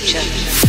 future.